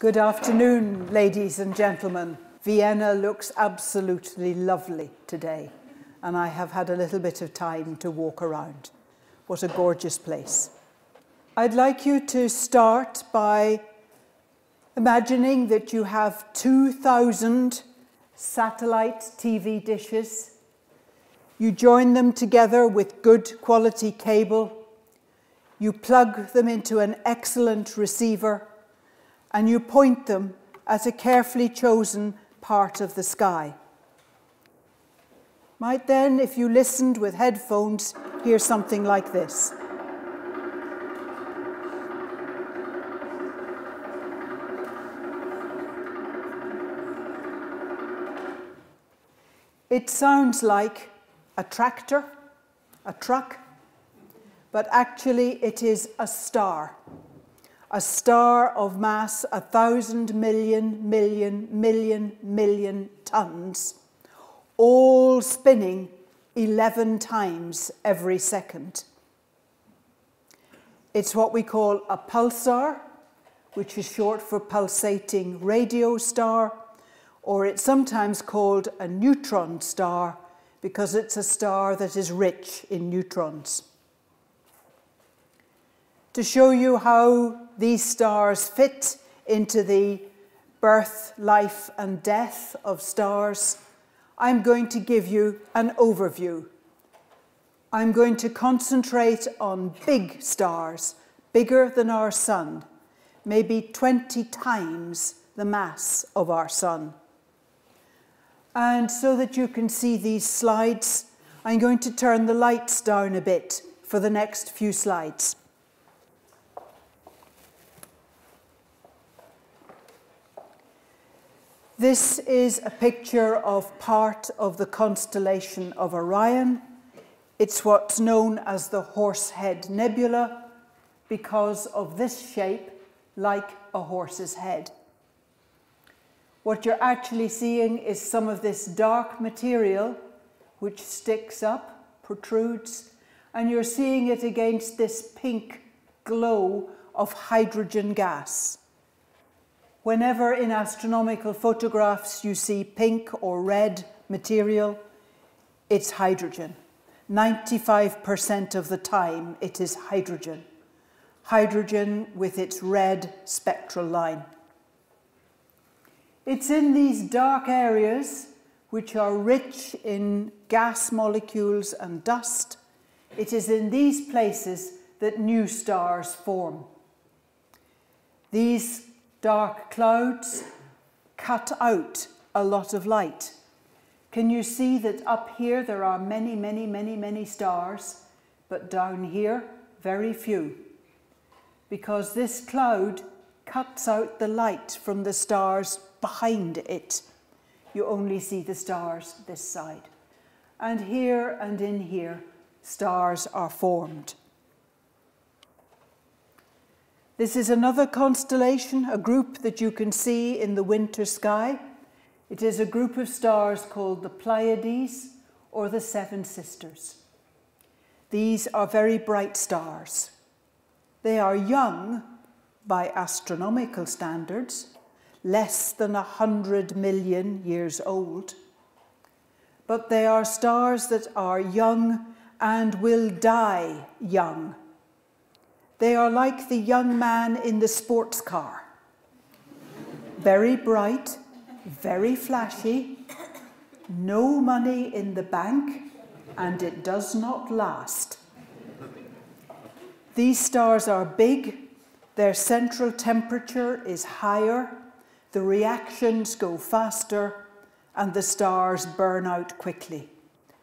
Good afternoon, ladies and gentlemen. Vienna looks absolutely lovely today, and I have had a little bit of time to walk around. What a gorgeous place. I'd like you to start by imagining that you have 2,000 satellite TV dishes. You join them together with good quality cable. You plug them into an excellent receiver and you point them at a carefully chosen part of the sky. Might then, if you listened with headphones, hear something like this. It sounds like a tractor, a truck, but actually it is a star a star of mass a thousand million, million, million, million tons, all spinning 11 times every second. It's what we call a pulsar, which is short for pulsating radio star, or it's sometimes called a neutron star because it's a star that is rich in neutrons. To show you how these stars fit into the birth, life, and death of stars, I'm going to give you an overview. I'm going to concentrate on big stars, bigger than our sun, maybe 20 times the mass of our sun. And so that you can see these slides, I'm going to turn the lights down a bit for the next few slides. This is a picture of part of the constellation of Orion. It's what's known as the Horsehead Nebula because of this shape, like a horse's head. What you're actually seeing is some of this dark material which sticks up, protrudes, and you're seeing it against this pink glow of hydrogen gas. Whenever in astronomical photographs you see pink or red material, it's hydrogen. 95% of the time it is hydrogen. Hydrogen with its red spectral line. It's in these dark areas, which are rich in gas molecules and dust, it is in these places that new stars form. These dark clouds cut out a lot of light. Can you see that up here there are many, many, many, many stars, but down here, very few? Because this cloud cuts out the light from the stars behind it. You only see the stars this side. And here and in here, stars are formed. This is another constellation, a group that you can see in the winter sky. It is a group of stars called the Pleiades or the Seven Sisters. These are very bright stars. They are young by astronomical standards, less than a hundred million years old. But they are stars that are young and will die young they are like the young man in the sports car. Very bright, very flashy, no money in the bank, and it does not last. These stars are big, their central temperature is higher, the reactions go faster, and the stars burn out quickly.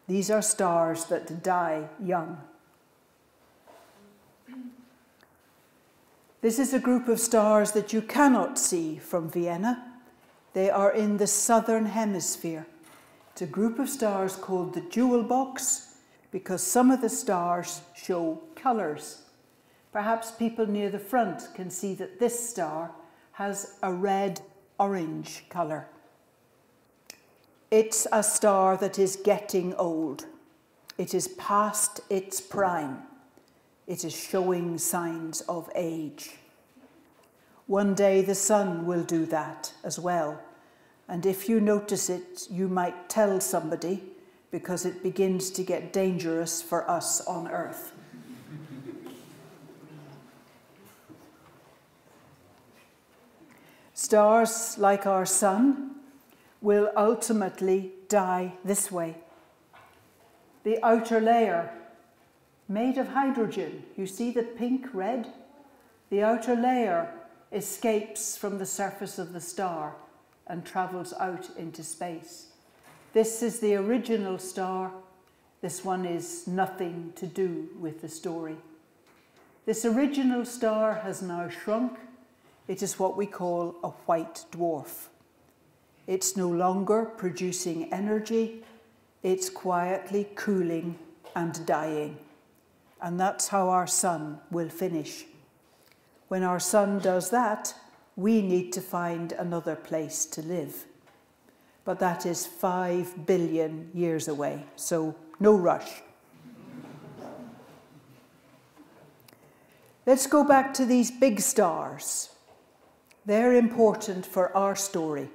These are stars that die young. This is a group of stars that you cannot see from Vienna. They are in the southern hemisphere. It's a group of stars called the jewel box because some of the stars show colours. Perhaps people near the front can see that this star has a red-orange colour. It's a star that is getting old. It is past its prime it is showing signs of age. One day the sun will do that as well. And if you notice it, you might tell somebody because it begins to get dangerous for us on Earth. Stars like our sun will ultimately die this way. The outer layer, made of hydrogen, you see the pink red? The outer layer escapes from the surface of the star and travels out into space. This is the original star. This one is nothing to do with the story. This original star has now shrunk. It is what we call a white dwarf. It's no longer producing energy, it's quietly cooling and dying. And that's how our sun will finish. When our sun does that, we need to find another place to live. But that is five billion years away, so no rush. Let's go back to these big stars. They're important for our story.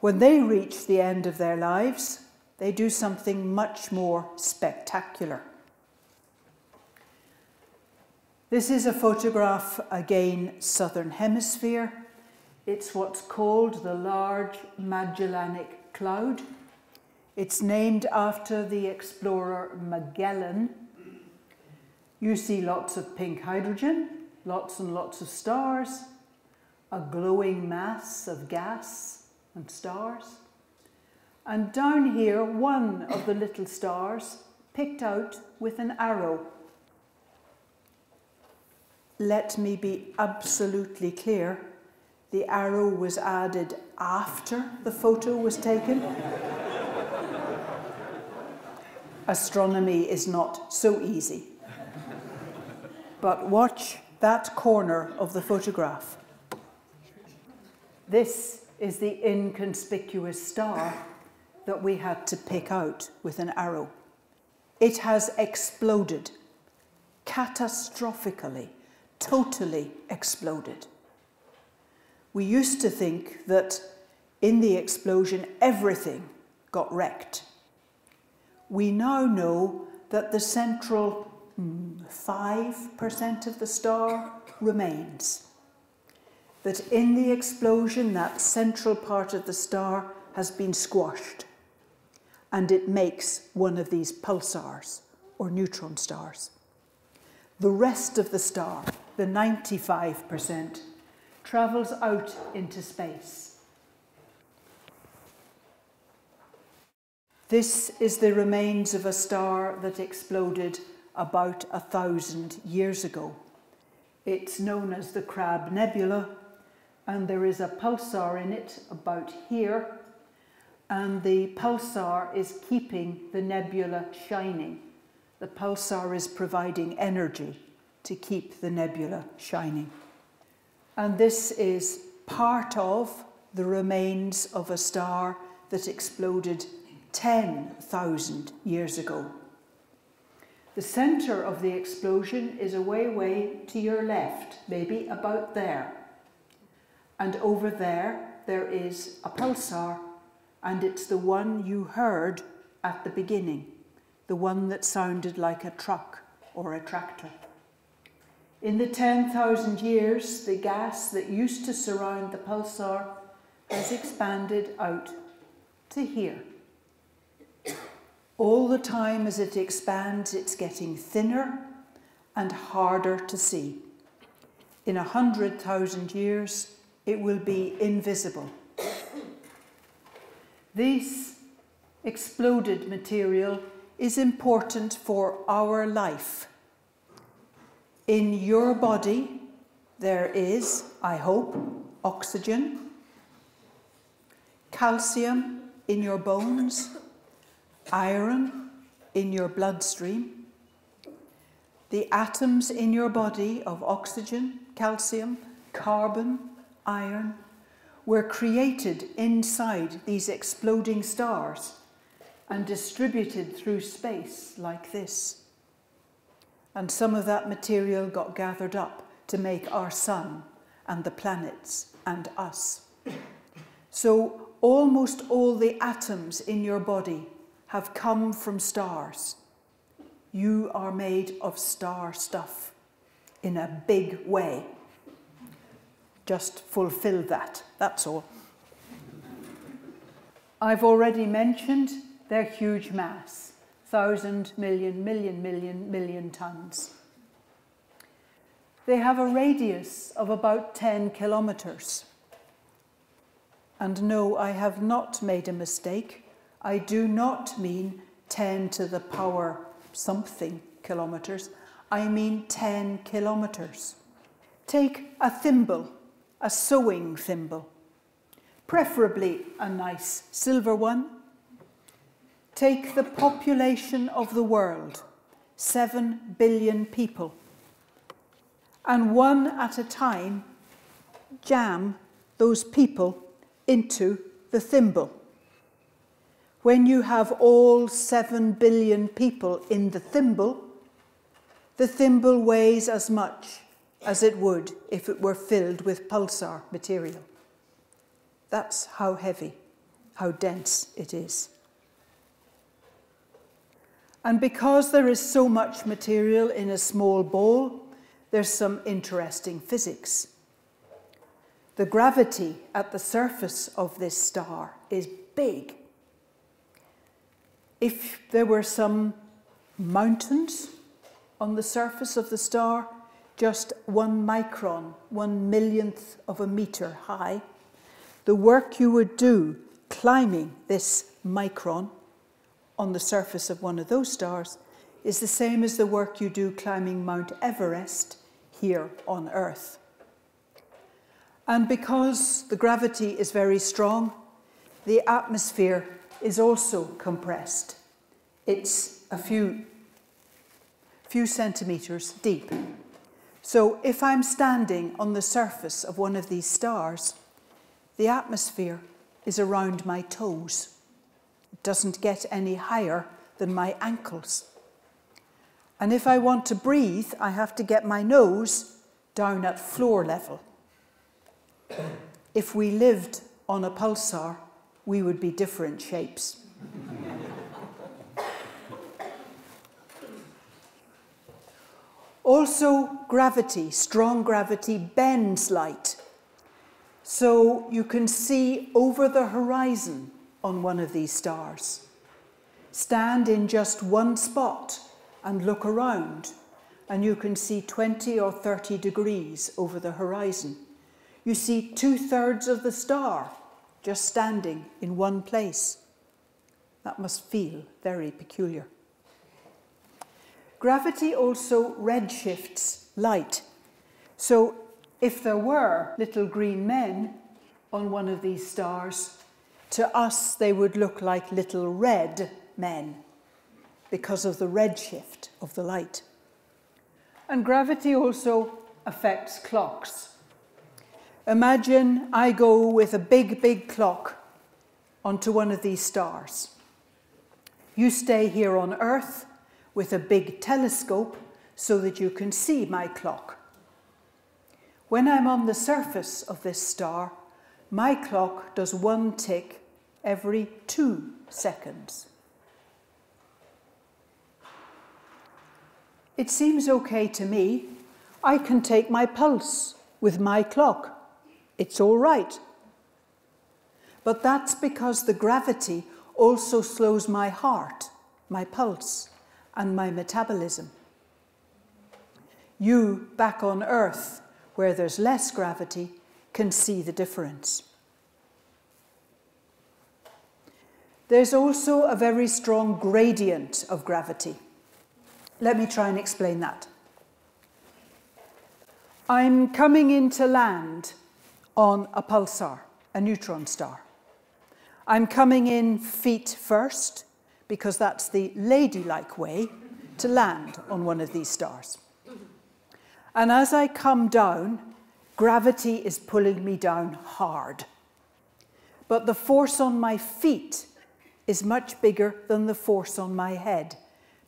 When they reach the end of their lives, they do something much more spectacular. This is a photograph, again, southern hemisphere. It's what's called the Large Magellanic Cloud. It's named after the explorer Magellan. You see lots of pink hydrogen, lots and lots of stars, a glowing mass of gas and stars. And down here, one of the little stars picked out with an arrow let me be absolutely clear the arrow was added after the photo was taken. Astronomy is not so easy. But watch that corner of the photograph. This is the inconspicuous star that we had to pick out with an arrow. It has exploded catastrophically totally exploded. We used to think that in the explosion everything got wrecked. We now know that the central mm, 5% of the star remains. That in the explosion, that central part of the star has been squashed and it makes one of these pulsars or neutron stars. The rest of the star the 95%, travels out into space. This is the remains of a star that exploded about a thousand years ago. It's known as the Crab Nebula, and there is a pulsar in it about here, and the pulsar is keeping the nebula shining. The pulsar is providing energy to keep the nebula shining. And this is part of the remains of a star that exploded 10,000 years ago. The centre of the explosion is away, way to your left, maybe about there. And over there, there is a pulsar, and it's the one you heard at the beginning, the one that sounded like a truck or a tractor. In the 10,000 years, the gas that used to surround the pulsar has expanded out to here. All the time as it expands, it's getting thinner and harder to see. In a hundred thousand years, it will be invisible. This exploded material is important for our life in your body, there is, I hope, oxygen, calcium in your bones, iron in your bloodstream. The atoms in your body of oxygen, calcium, carbon, iron were created inside these exploding stars and distributed through space like this and some of that material got gathered up to make our sun and the planets and us. So almost all the atoms in your body have come from stars. You are made of star stuff in a big way. Just fulfill that, that's all. I've already mentioned their huge mass thousand, million, million, million, million tons. They have a radius of about 10 kilometres. And no, I have not made a mistake. I do not mean 10 to the power something kilometres. I mean 10 kilometres. Take a thimble, a sewing thimble, preferably a nice silver one. Take the population of the world, 7 billion people, and one at a time jam those people into the thimble. When you have all 7 billion people in the thimble, the thimble weighs as much as it would if it were filled with pulsar material. That's how heavy, how dense it is. And because there is so much material in a small ball, there's some interesting physics. The gravity at the surface of this star is big. If there were some mountains on the surface of the star, just one micron, one millionth of a meter high, the work you would do climbing this micron on the surface of one of those stars is the same as the work you do climbing Mount Everest here on Earth. And because the gravity is very strong, the atmosphere is also compressed. It's a few, few centimetres deep. So if I'm standing on the surface of one of these stars, the atmosphere is around my toes. Doesn't get any higher than my ankles. And if I want to breathe, I have to get my nose down at floor level. If we lived on a pulsar, we would be different shapes. also, gravity, strong gravity, bends light. So you can see over the horizon on one of these stars. Stand in just one spot and look around, and you can see 20 or 30 degrees over the horizon. You see two thirds of the star just standing in one place. That must feel very peculiar. Gravity also redshifts light. So if there were little green men on one of these stars, to us they would look like little red men because of the redshift of the light. And gravity also affects clocks. Imagine I go with a big, big clock onto one of these stars. You stay here on Earth with a big telescope so that you can see my clock. When I'm on the surface of this star, my clock does one tick every two seconds. It seems okay to me. I can take my pulse with my clock. It's all right. But that's because the gravity also slows my heart, my pulse, and my metabolism. You, back on Earth, where there's less gravity, can see the difference. There's also a very strong gradient of gravity. Let me try and explain that. I'm coming into land on a pulsar, a neutron star. I'm coming in feet first because that's the ladylike way to land on one of these stars. And as I come down, gravity is pulling me down hard. But the force on my feet is much bigger than the force on my head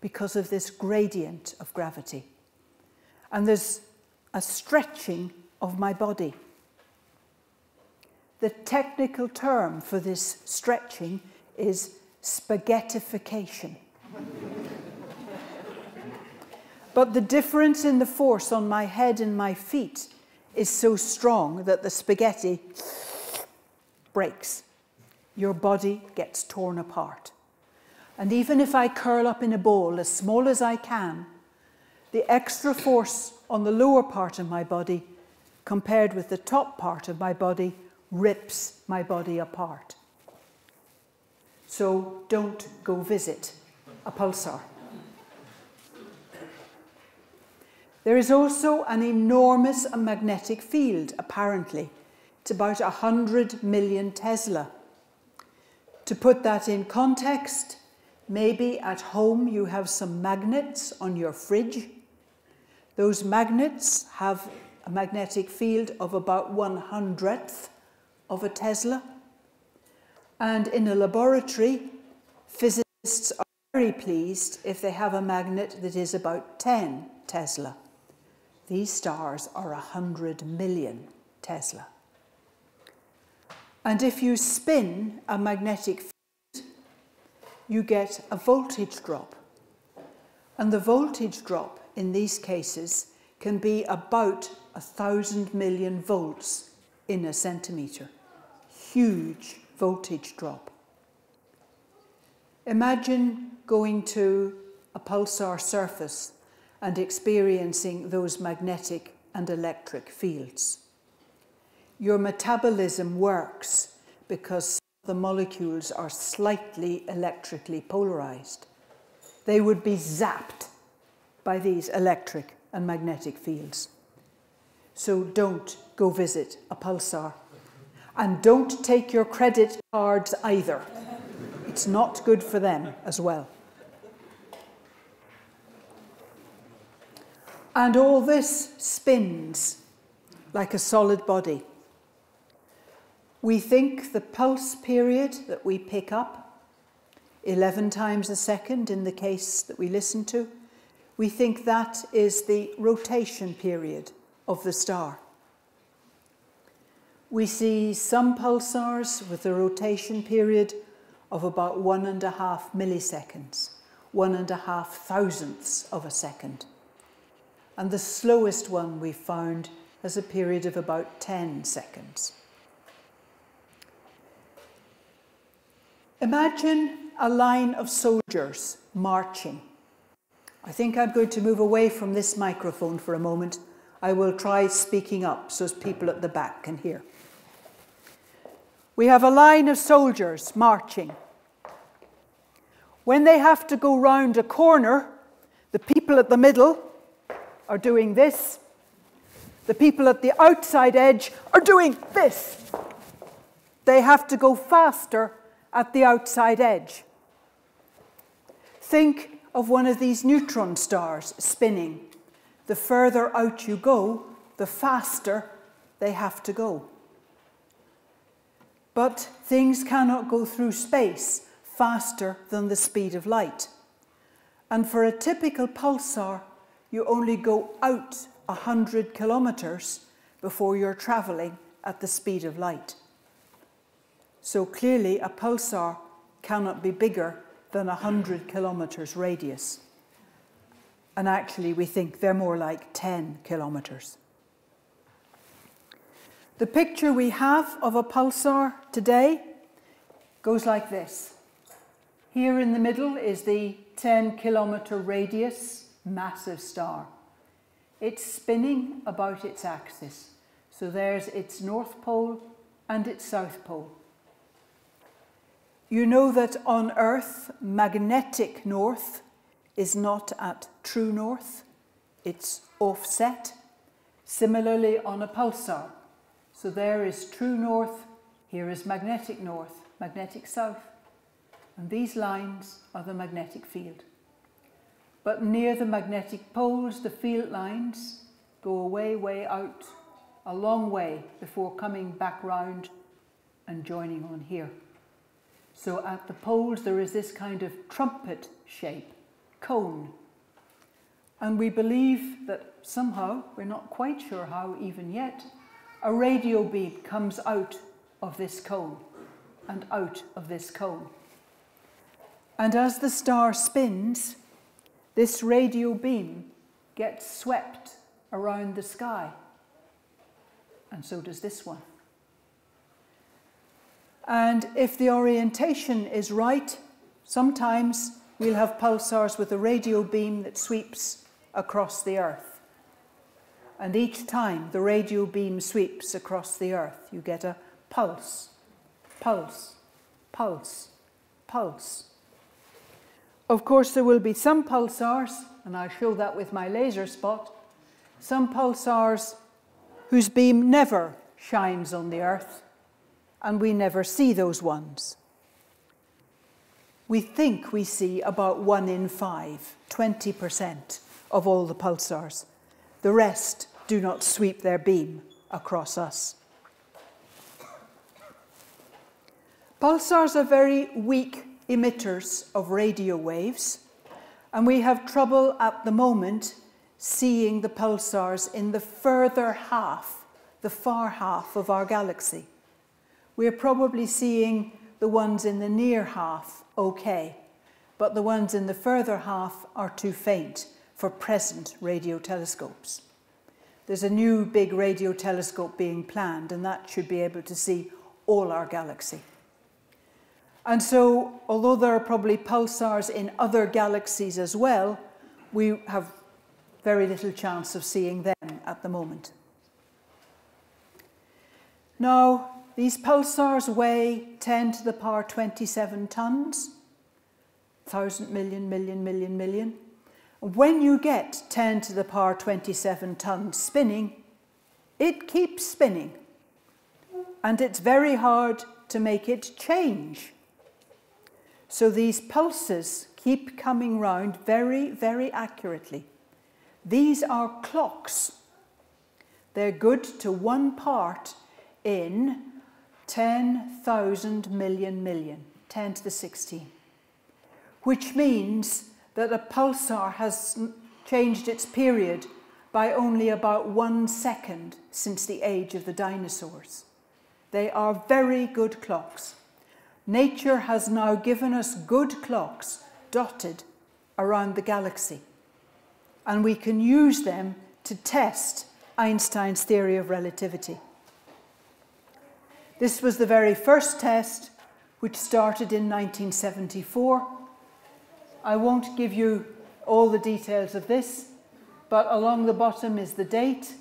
because of this gradient of gravity. And there's a stretching of my body The technical term for this stretching is spaghettification. but the difference in the force on my head and my feet is so strong that the spaghetti breaks. Your body gets torn apart. And even if I curl up in a ball as small as I can, the extra force on the lower part of my body compared with the top part of my body rips my body apart. So don't go visit a pulsar. There is also an enormous magnetic field, apparently. It's about 100 million Tesla. To put that in context, maybe at home you have some magnets on your fridge. Those magnets have a magnetic field of about one hundredth of a Tesla. And in a laboratory, physicists are very pleased if they have a magnet that is about 10 Tesla. These stars are 100 million Tesla. And if you spin a magnetic field, you get a voltage drop. And the voltage drop in these cases can be about a thousand million volts in a centimetre. Huge voltage drop. Imagine going to a pulsar surface and experiencing those magnetic and electric fields. Your metabolism works because the molecules are slightly electrically polarized. They would be zapped by these electric and magnetic fields. So don't go visit a pulsar. And don't take your credit cards either. It's not good for them as well. And all this spins like a solid body. We think the pulse period that we pick up, 11 times a second in the case that we listen to, we think that is the rotation period of the star. We see some pulsars with a rotation period of about one and a half milliseconds, one and a half thousandths of a second. And the slowest one we found has a period of about 10 seconds. Imagine a line of soldiers marching I think I'm going to move away from this microphone for a moment. I will try speaking up so as people at the back can hear. We have a line of soldiers marching. When they have to go round a corner, the people at the middle are doing this. The people at the outside edge are doing this. They have to go faster at the outside edge. Think of one of these neutron stars spinning. The further out you go, the faster they have to go. But things cannot go through space faster than the speed of light. And for a typical pulsar, you only go out 100 kilometers before you're traveling at the speed of light. So clearly, a pulsar cannot be bigger than 100 kilometres radius. And actually, we think they're more like 10 kilometres. The picture we have of a pulsar today goes like this. Here in the middle is the 10 kilometre radius massive star. It's spinning about its axis. So there's its north pole and its south pole. You know that on Earth, magnetic north is not at true north, it's offset. Similarly, on a pulsar. So there is true north, here is magnetic north, magnetic south. And these lines are the magnetic field. But near the magnetic poles, the field lines go away, way out, a long way before coming back round and joining on here. So at the poles, there is this kind of trumpet shape, cone. And we believe that somehow, we're not quite sure how even yet, a radio beam comes out of this cone and out of this cone. And as the star spins, this radio beam gets swept around the sky. And so does this one. And if the orientation is right, sometimes we'll have pulsars with a radio beam that sweeps across the Earth. And each time the radio beam sweeps across the Earth, you get a pulse, pulse, pulse, pulse. Of course, there will be some pulsars, and I'll show that with my laser spot, some pulsars whose beam never shines on the Earth, and we never see those ones. We think we see about one in five, 20% of all the pulsars. The rest do not sweep their beam across us. Pulsars are very weak emitters of radio waves, and we have trouble at the moment seeing the pulsars in the further half, the far half of our galaxy. We're probably seeing the ones in the near half okay, but the ones in the further half are too faint for present radio telescopes. There's a new big radio telescope being planned, and that should be able to see all our galaxy. And so, although there are probably pulsars in other galaxies as well, we have very little chance of seeing them at the moment. Now, these pulsars weigh 10 to the power 27 tons, 1,000 million, million, million, million. When you get 10 to the power 27 tons spinning, it keeps spinning. And it's very hard to make it change. So these pulses keep coming round very, very accurately. These are clocks. They're good to one part in 10,000 million million, 10 to the 16, which means that a pulsar has changed its period by only about one second since the age of the dinosaurs. They are very good clocks. Nature has now given us good clocks dotted around the galaxy and we can use them to test Einstein's theory of relativity. This was the very first test, which started in 1974. I won't give you all the details of this, but along the bottom is the date,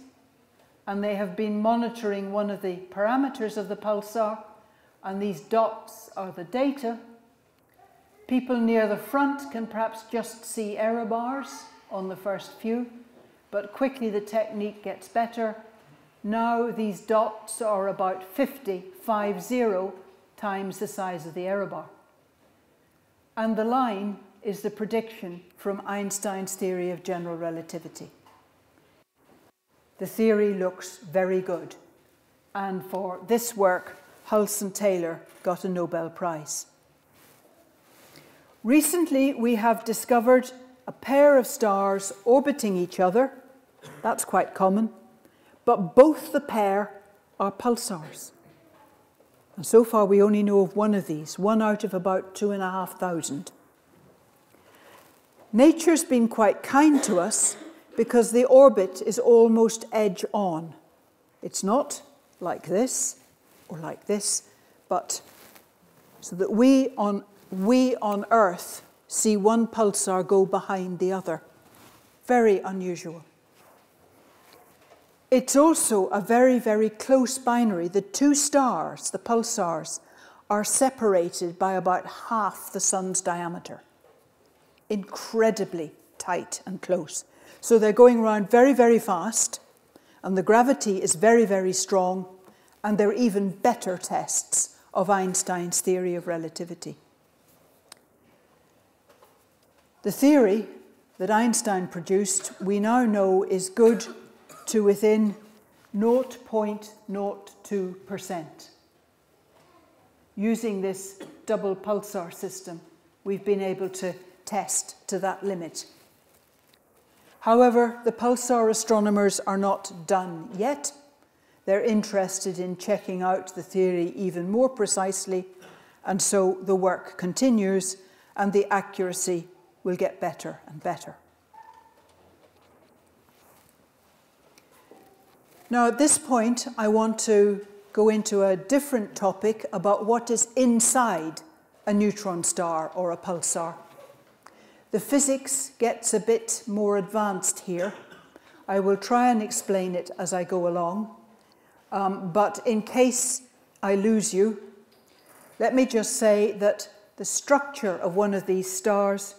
and they have been monitoring one of the parameters of the pulsar, and these dots are the data. People near the front can perhaps just see error bars on the first few, but quickly the technique gets better. Now these dots are about 50, 50 times the size of the error bar. And the line is the prediction from Einstein's theory of general relativity. The theory looks very good. And for this work, Hulse and Taylor got a Nobel Prize. Recently, we have discovered a pair of stars orbiting each other. That's quite common. But both the pair are pulsars. And so far, we only know of one of these, one out of about two and a half thousand. Nature's been quite kind to us because the orbit is almost edge on. It's not like this or like this, but so that we on, we on Earth see one pulsar go behind the other. Very unusual. It's also a very, very close binary. The two stars, the pulsars, are separated by about half the sun's diameter. Incredibly tight and close. So they're going around very, very fast, and the gravity is very, very strong, and they're even better tests of Einstein's theory of relativity. The theory that Einstein produced, we now know is good to within 0.02%. Using this double pulsar system, we've been able to test to that limit. However, the pulsar astronomers are not done yet. They're interested in checking out the theory even more precisely, and so the work continues and the accuracy will get better and better. Now, at this point, I want to go into a different topic about what is inside a neutron star or a pulsar. The physics gets a bit more advanced here. I will try and explain it as I go along. Um, but in case I lose you, let me just say that the structure of one of these stars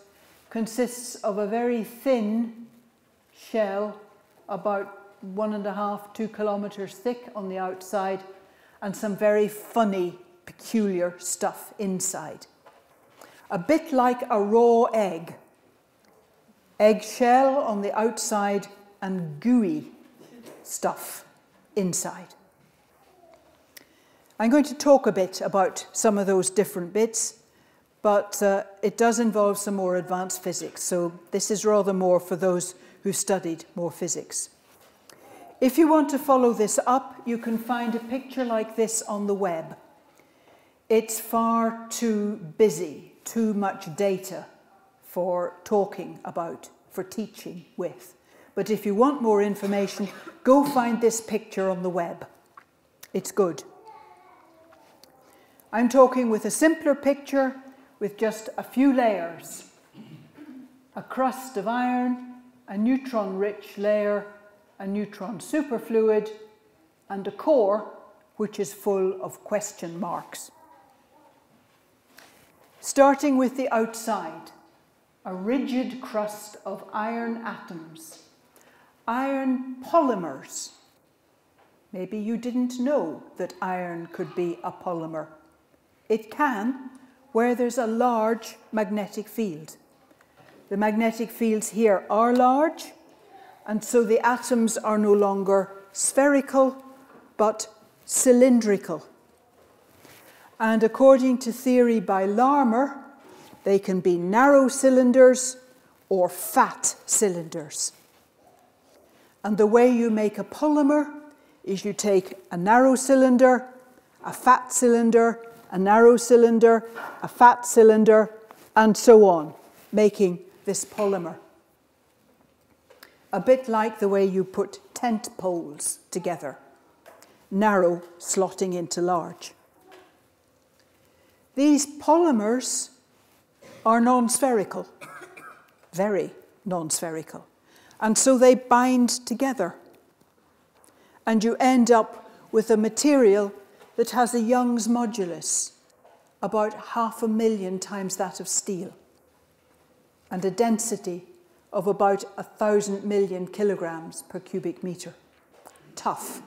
consists of a very thin shell, about one and a half, two kilometers thick on the outside, and some very funny, peculiar stuff inside. A bit like a raw egg. Eggshell on the outside and gooey stuff inside. I'm going to talk a bit about some of those different bits, but uh, it does involve some more advanced physics, so this is rather more for those who studied more physics. If you want to follow this up, you can find a picture like this on the web. It's far too busy, too much data for talking about, for teaching with. But if you want more information, go find this picture on the web. It's good. I'm talking with a simpler picture with just a few layers. A crust of iron, a neutron-rich layer a neutron superfluid, and a core which is full of question marks. Starting with the outside, a rigid crust of iron atoms, iron polymers. Maybe you didn't know that iron could be a polymer. It can, where there's a large magnetic field. The magnetic fields here are large, and so the atoms are no longer spherical, but cylindrical. And according to theory by Larmor, they can be narrow cylinders or fat cylinders. And the way you make a polymer is you take a narrow cylinder, a fat cylinder, a narrow cylinder, a fat cylinder, and so on, making this polymer a bit like the way you put tent poles together, narrow slotting into large. These polymers are non-spherical, very non-spherical, and so they bind together. And you end up with a material that has a Young's modulus, about half a million times that of steel, and a density of about a thousand million kilograms per cubic meter. Tough,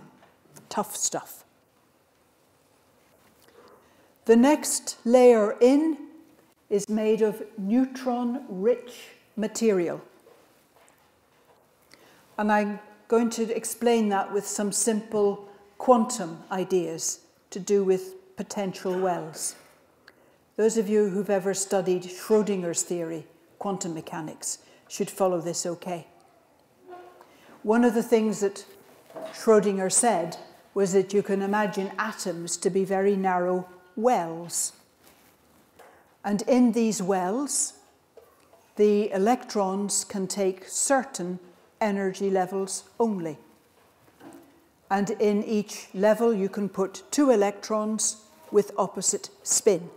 tough stuff. The next layer in is made of neutron-rich material. And I'm going to explain that with some simple quantum ideas to do with potential wells. Those of you who've ever studied Schrodinger's theory, quantum mechanics, should follow this okay. One of the things that Schrodinger said was that you can imagine atoms to be very narrow wells. And in these wells, the electrons can take certain energy levels only. And in each level, you can put two electrons with opposite spin,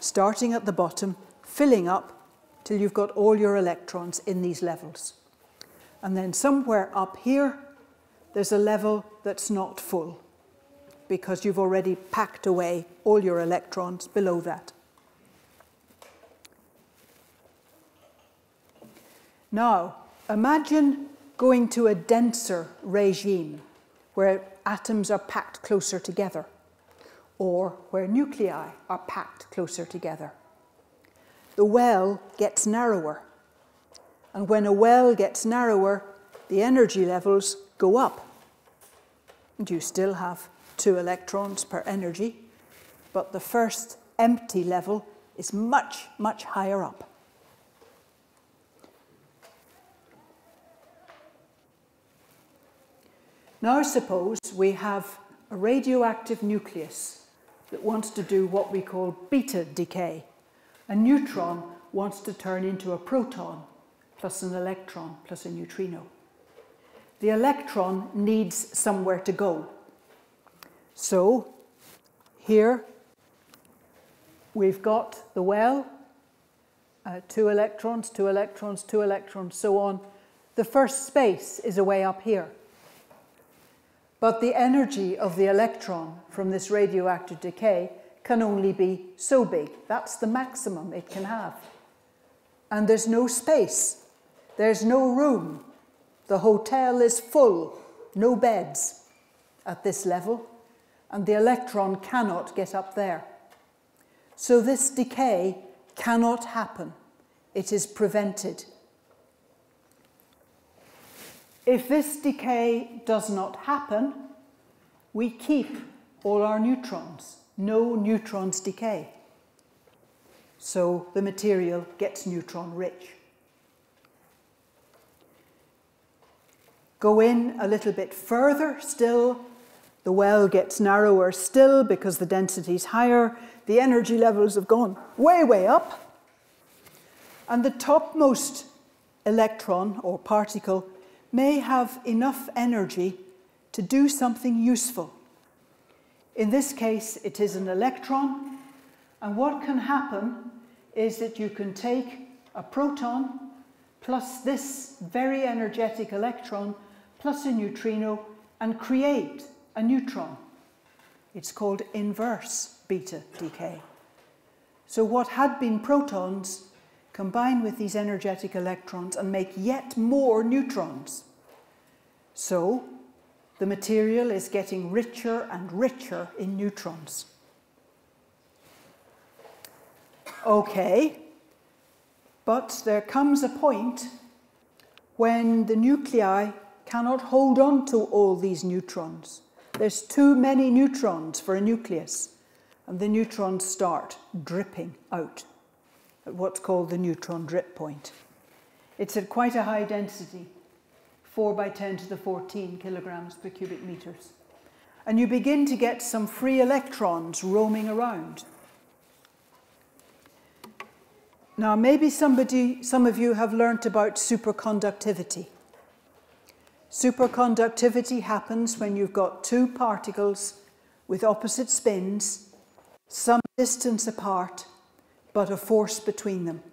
starting at the bottom, filling up till you've got all your electrons in these levels. And then somewhere up here, there's a level that's not full because you've already packed away all your electrons below that. Now, imagine going to a denser regime where atoms are packed closer together or where nuclei are packed closer together the well gets narrower. And when a well gets narrower, the energy levels go up. And you still have two electrons per energy, but the first empty level is much, much higher up. Now suppose we have a radioactive nucleus that wants to do what we call beta decay. A neutron wants to turn into a proton plus an electron plus a neutrino. The electron needs somewhere to go. So here we've got the well, uh, two electrons, two electrons, two electrons, so on. The first space is away up here. But the energy of the electron from this radioactive decay can only be so big. That's the maximum it can have. And there's no space, there's no room. The hotel is full, no beds at this level, and the electron cannot get up there. So this decay cannot happen. It is prevented. If this decay does not happen, we keep all our neutrons. No neutrons decay. So the material gets neutron rich. Go in a little bit further still, the well gets narrower still because the density is higher. The energy levels have gone way, way up. And the topmost electron or particle may have enough energy to do something useful. In this case, it is an electron. And what can happen is that you can take a proton plus this very energetic electron plus a neutrino and create a neutron. It's called inverse beta decay. So what had been protons combine with these energetic electrons and make yet more neutrons. So the material is getting richer and richer in neutrons. Okay, but there comes a point when the nuclei cannot hold on to all these neutrons. There's too many neutrons for a nucleus, and the neutrons start dripping out at what's called the neutron drip point. It's at quite a high density, 4 by 10 to the 14 kilograms per cubic meters. And you begin to get some free electrons roaming around. Now, maybe somebody, some of you have learnt about superconductivity. Superconductivity happens when you've got two particles with opposite spins, some distance apart, but a force between them.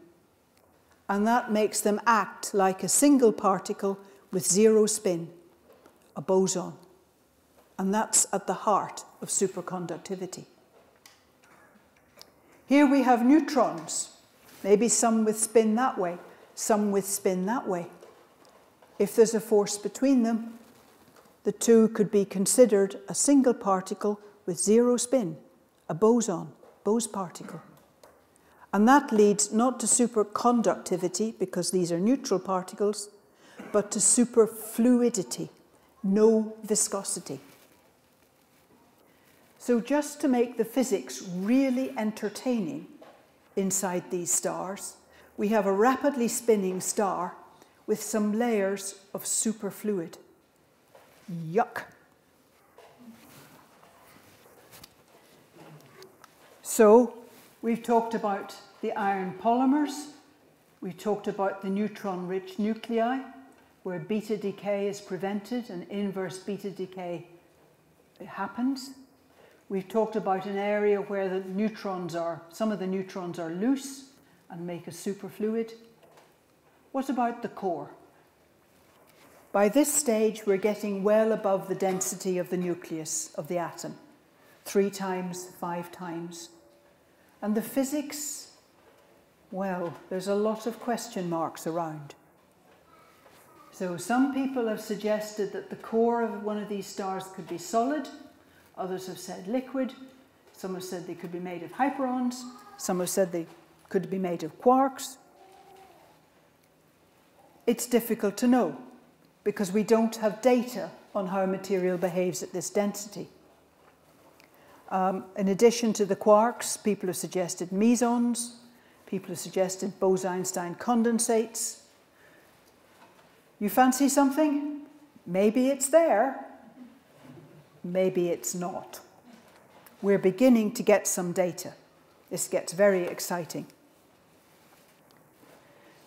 And that makes them act like a single particle with zero spin, a boson. And that's at the heart of superconductivity. Here we have neutrons, maybe some with spin that way, some with spin that way. If there's a force between them, the two could be considered a single particle with zero spin, a boson, Bose particle. And that leads not to superconductivity, because these are neutral particles, but to superfluidity, no viscosity. So, just to make the physics really entertaining inside these stars, we have a rapidly spinning star with some layers of superfluid. Yuck. So, we've talked about the iron polymers, we've talked about the neutron rich nuclei, where beta decay is prevented and inverse beta decay happens. We've talked about an area where the neutrons are, some of the neutrons are loose and make a superfluid. What about the core? By this stage, we're getting well above the density of the nucleus of the atom, three times, five times. And the physics, well, there's a lot of question marks around. So some people have suggested that the core of one of these stars could be solid, others have said liquid, some have said they could be made of hyperons, some have said they could be made of quarks, it's difficult to know because we don't have data on how material behaves at this density. Um, in addition to the quarks, people have suggested mesons, people have suggested Bose-Einstein condensates. You fancy something? Maybe it's there. maybe it's not. We're beginning to get some data. This gets very exciting.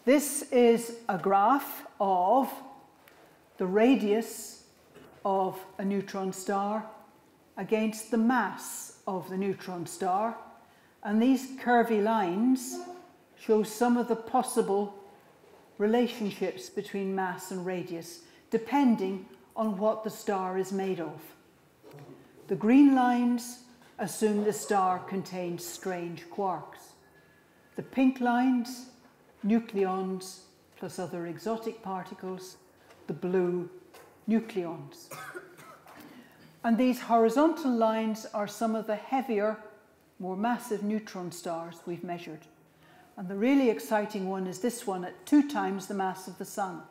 This is a graph of the radius of a neutron star against the mass of the neutron star. And these curvy lines show some of the possible relationships between mass and radius, depending on what the star is made of. The green lines assume the star contains strange quarks. The pink lines, nucleons plus other exotic particles. The blue, nucleons. And these horizontal lines are some of the heavier, more massive neutron stars we've measured. And the really exciting one is this one at two times the mass of the Sun.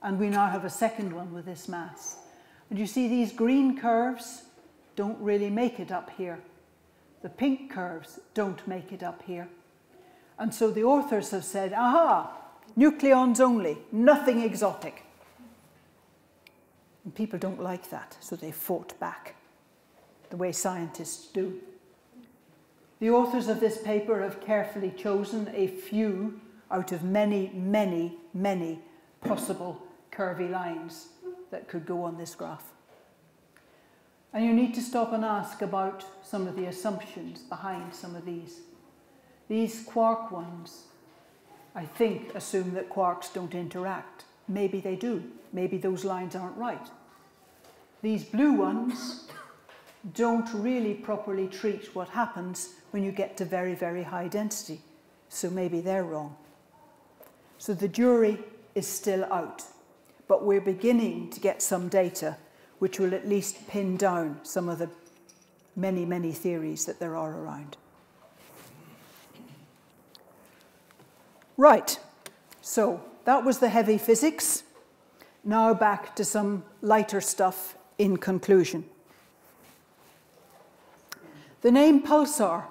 And we now have a second one with this mass. And you see these green curves don't really make it up here. The pink curves don't make it up here. And so the authors have said, aha, nucleons only, nothing exotic. And people don't like that, so they fought back, the way scientists do. The authors of this paper have carefully chosen a few out of many, many, many possible curvy lines that could go on this graph. And you need to stop and ask about some of the assumptions behind some of these. These quark ones, I think, assume that quarks don't interact. Maybe they do. Maybe those lines aren't right. These blue ones don't really properly treat what happens when you get to very, very high density. So maybe they're wrong. So the jury is still out. But we're beginning to get some data which will at least pin down some of the many, many theories that there are around. Right, so that was the heavy physics. Now back to some lighter stuff in conclusion. The name pulsar.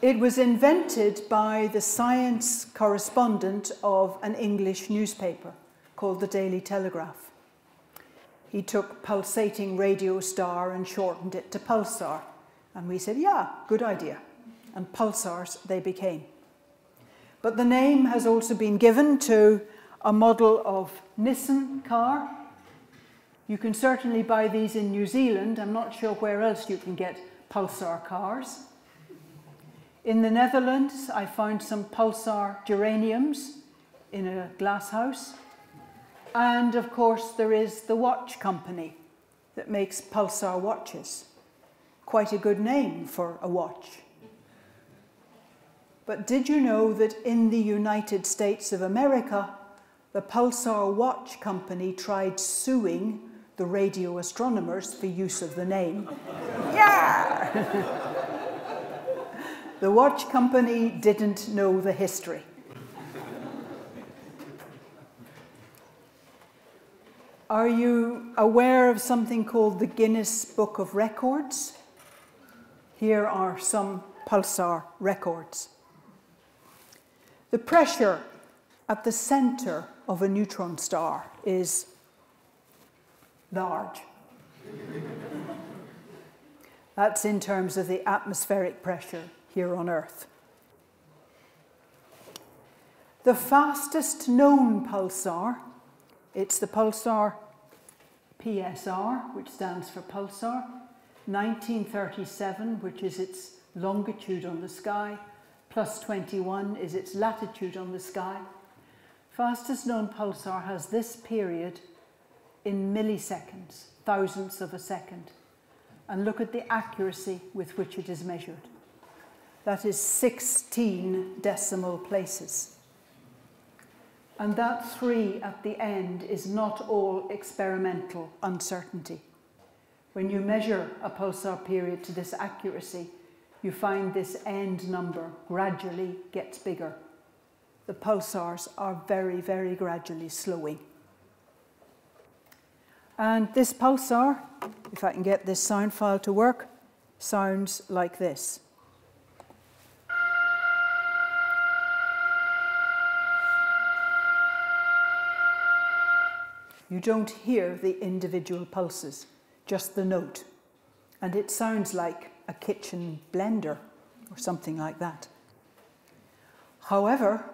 It was invented by the science correspondent of an English newspaper called the Daily Telegraph. He took pulsating radio star and shortened it to pulsar. And we said, yeah, good idea. And pulsars they became. But the name has also been given to a model of Nissan car. You can certainly buy these in New Zealand. I'm not sure where else you can get pulsar cars. In the Netherlands, I found some pulsar geraniums in a glass house. And of course, there is the watch company that makes pulsar watches. Quite a good name for a watch. But did you know that in the United States of America, the Pulsar Watch Company tried suing the radio astronomers for use of the name? yeah! the watch company didn't know the history. Are you aware of something called the Guinness Book of Records? Here are some pulsar records. The pressure at the center of a neutron star is large. That's in terms of the atmospheric pressure here on Earth. The fastest known pulsar, it's the pulsar PSR, which stands for pulsar, 1937, which is its longitude on the sky, plus 21 is its latitude on the sky. Fastest known pulsar has this period in milliseconds, thousandths of a second. And look at the accuracy with which it is measured. That is 16 decimal places. And that three at the end is not all experimental uncertainty. When you measure a pulsar period to this accuracy, you find this end number gradually gets bigger. The pulsars are very, very gradually slowing. And this pulsar, if I can get this sound file to work, sounds like this. You don't hear the individual pulses, just the note. And it sounds like a kitchen blender or something like that. However,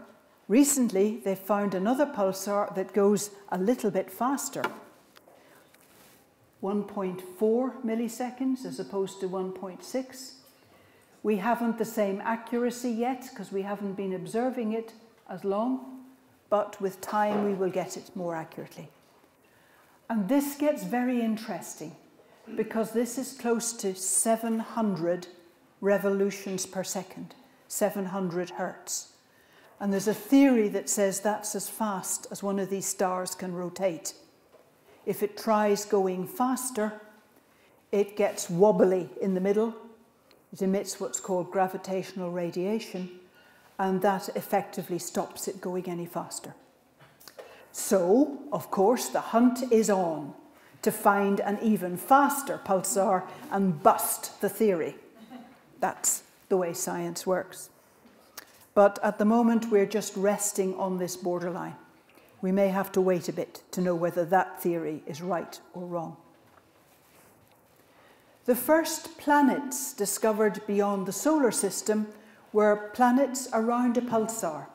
recently they found another pulsar that goes a little bit faster 1.4 milliseconds as opposed to 1.6. We haven't the same accuracy yet because we haven't been observing it as long, but with time we will get it more accurately. And this gets very interesting because this is close to 700 revolutions per second, 700 hertz. And there's a theory that says that's as fast as one of these stars can rotate. If it tries going faster, it gets wobbly in the middle. It emits what's called gravitational radiation, and that effectively stops it going any faster. So, of course, the hunt is on to find an even faster pulsar and bust the theory. That's the way science works. But at the moment, we're just resting on this borderline. We may have to wait a bit to know whether that theory is right or wrong. The first planets discovered beyond the solar system were planets around a pulsar.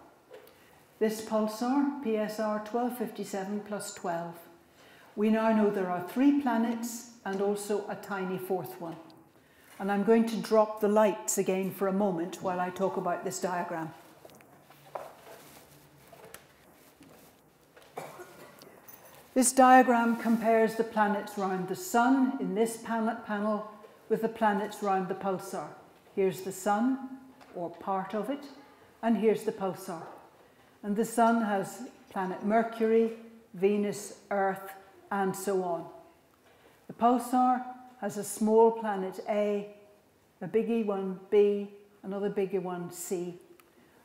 This pulsar, PSR 1257 plus 12. We now know there are three planets and also a tiny fourth one. And I'm going to drop the lights again for a moment while I talk about this diagram. This diagram compares the planets round the Sun in this planet panel with the planets round the pulsar. Here's the Sun, or part of it, and here's the pulsar. And the Sun has planet Mercury, Venus, Earth, and so on. The pulsar has a small planet A, a biggie one B, another bigger one C.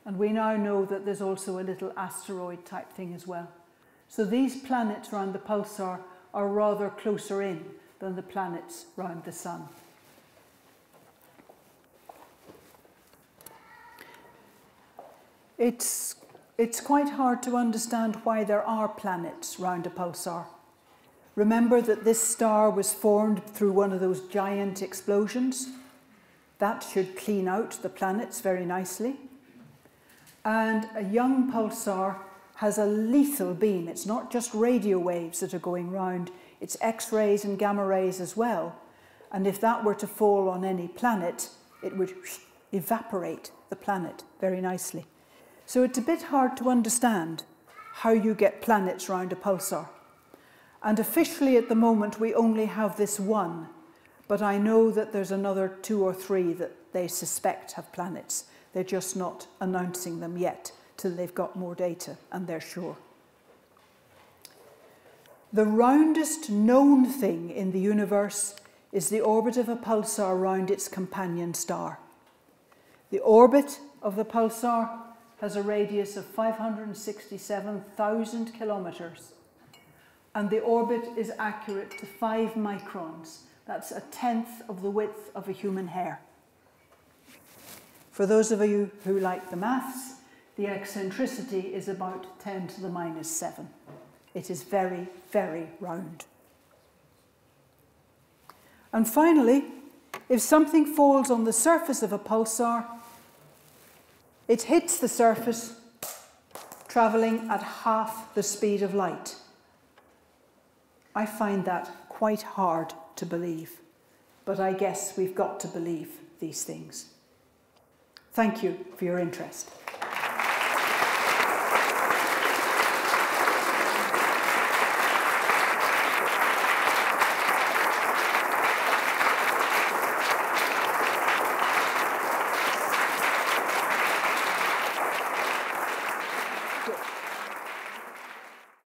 And we now know that there's also a little asteroid type thing as well. So these planets around the pulsar are rather closer in than the planets around the Sun. It's, it's quite hard to understand why there are planets round a pulsar. Remember that this star was formed through one of those giant explosions. That should clean out the planets very nicely. And a young pulsar has a lethal beam. It's not just radio waves that are going round, it's X rays and gamma rays as well. And if that were to fall on any planet, it would evaporate the planet very nicely. So it's a bit hard to understand how you get planets round a pulsar. And officially at the moment, we only have this one, but I know that there's another two or three that they suspect have planets. They're just not announcing them yet till they've got more data and they're sure. The roundest known thing in the universe is the orbit of a pulsar around its companion star. The orbit of the pulsar has a radius of 567,000 kilometres, and the orbit is accurate to 5 microns. That's a tenth of the width of a human hair. For those of you who like the maths, the eccentricity is about 10 to the minus 7. It is very, very round. And finally, if something falls on the surface of a pulsar, it hits the surface travelling at half the speed of light. I find that quite hard to believe, but I guess we've got to believe these things. Thank you for your interest.